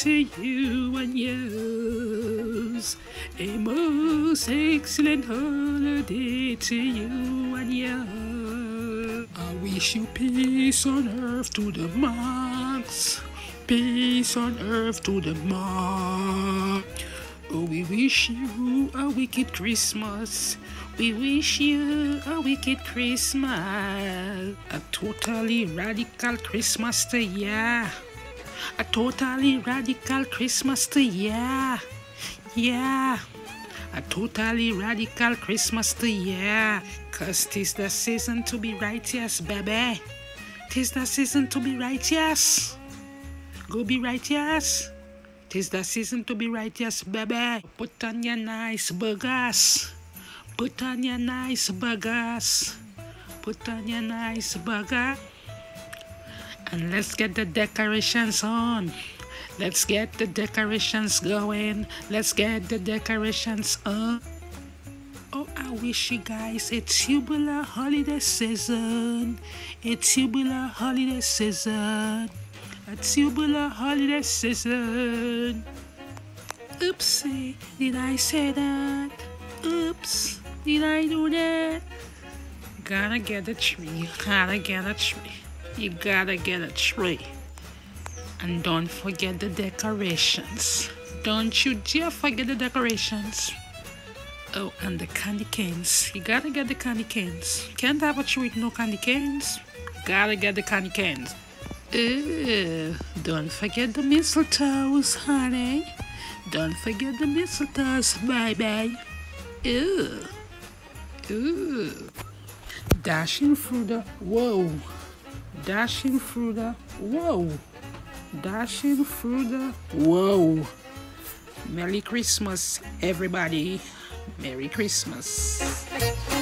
to you and yours. A most excellent holiday to you and yours. I wish you peace on earth to the max. Peace on earth to the max. Oh, we wish you a wicked Christmas. We wish you a wicked Christmas. A totally radical Christmas to ya. A totally radical Christmas to ya. Yeah. A totally radical Christmas to ya. Cause tis the season to be righteous, baby. Tis the season to be righteous. Go be righteous. Tis the season to be righteous, baby. Put on your nice burgers. Put on your nice burgers. Put on your nice burger. And let's get the decorations on. Let's get the decorations going. Let's get the decorations on. Oh, I wish you guys a tubular holiday season. A tubular holiday season. A tubular holiday season. Oopsie, did I say that? Oops, did I do that? Gotta get a tree, gotta get a tree. You gotta get a tree. And don't forget the decorations. Don't you dare forget the decorations. Oh, and the candy canes. You gotta get the candy canes. Can't have a tree with no candy canes. Gotta get the candy canes. Ew, don't forget the mistletoes, honey. Don't forget the mistletoes, baby. Ew. Ew. Dashing through the whoa. Dashing through the whoa. Dashing through the whoa. Merry Christmas, everybody. Merry Christmas.